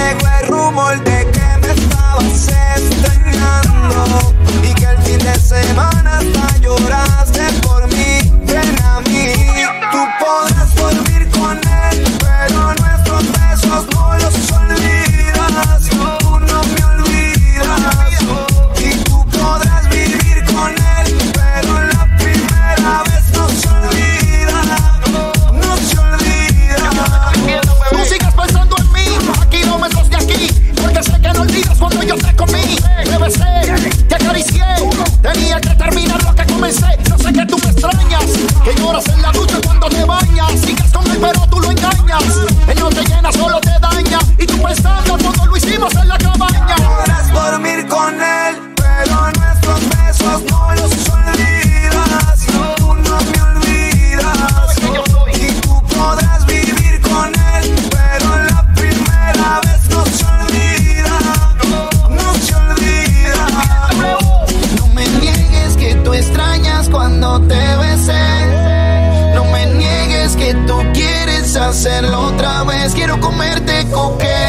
llegó el rumor de que me estabas extrañando y que el fin de semana hasta lloraste. corazón. hacerlo otra vez. Quiero comerte coquete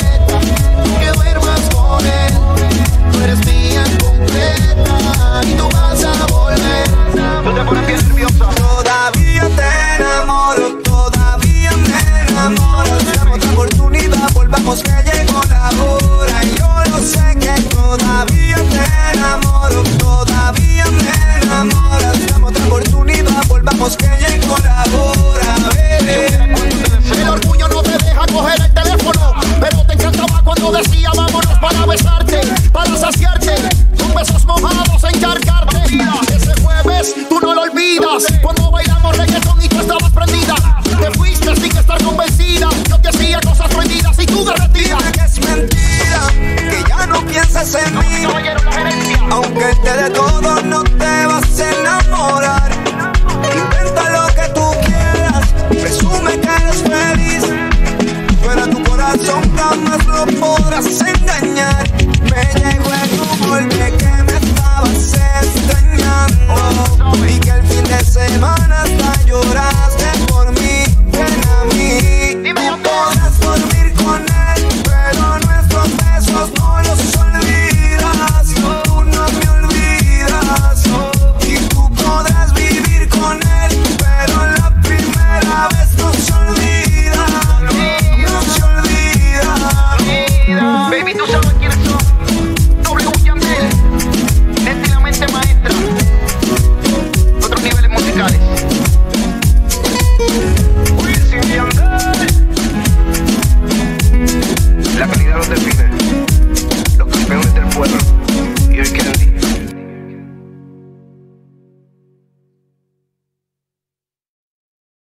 I was.